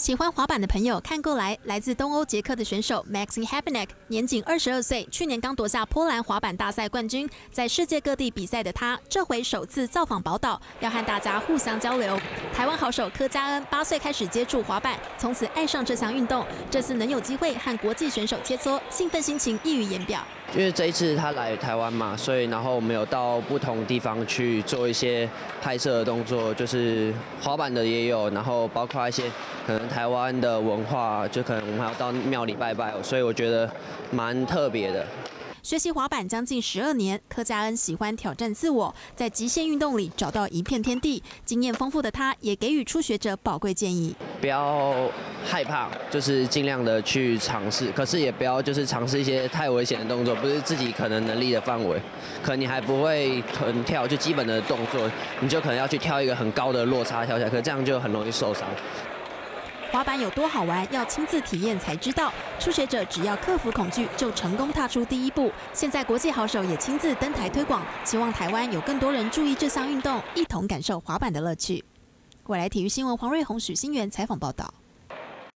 喜欢滑板的朋友看过来，来自东欧捷克的选手 Maxim Habenek，年仅二十二岁，去年刚夺下波兰滑板大赛冠军。在世界各地比赛的他，这回首次造访宝岛，要和大家互相交流。台湾好手柯佳恩八岁开始接触滑板，从此爱上这项运动。这次能有机会和国际选手切磋，兴奋心情溢于言表。因为这一次他来台湾嘛，所以然后我们有到不同地方去做一些拍摄的动作，就是滑板的也有，然后包括一些可能台湾的文化，就可能我们还要到庙里拜拜，所以我觉得蛮特别的。学习滑板将近十二年，柯佳恩喜欢挑战自我，在极限运动里找到一片天地。经验丰富的他，也给予初学者宝贵建议：不要害怕，就是尽量的去尝试，可是也不要就是尝试一些太危险的动作，不是自己可能能力的范围。可能你还不会臀跳，就基本的动作，你就可能要去跳一个很高的落差跳下，可这样就很容易受伤。滑板有多好玩，要亲自体验才知道。初学者只要克服恐惧，就成功踏出第一步。现在国际好手也亲自登台推广，希望台湾有更多人注意这项运动，一同感受滑板的乐趣。未来体育新闻黄瑞红、许新元采访报道。